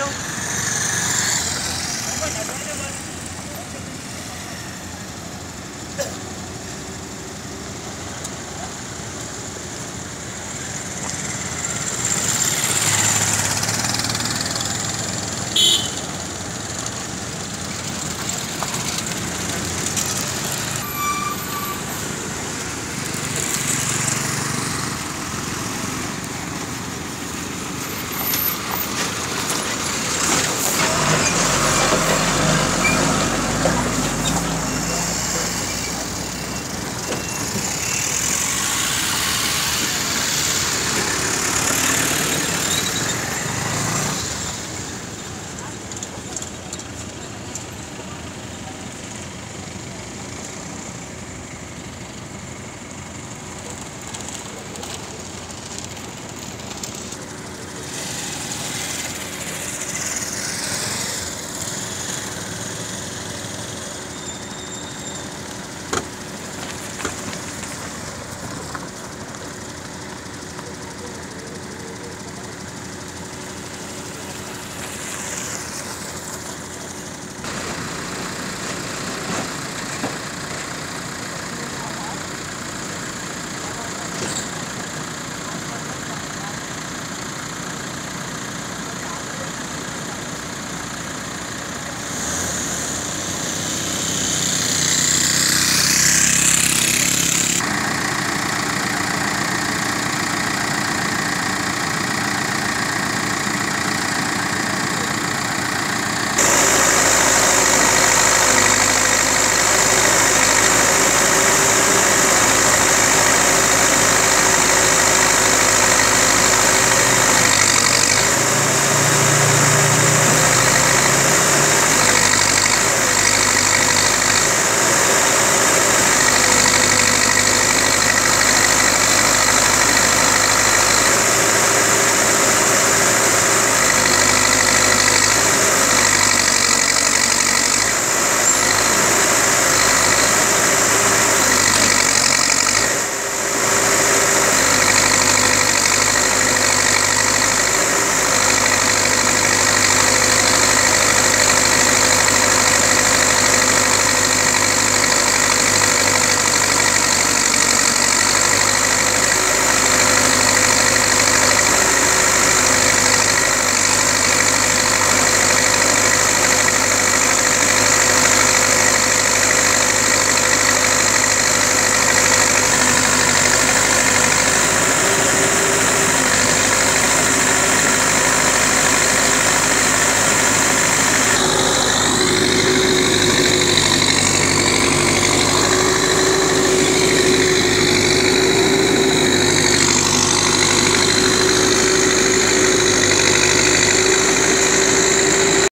window?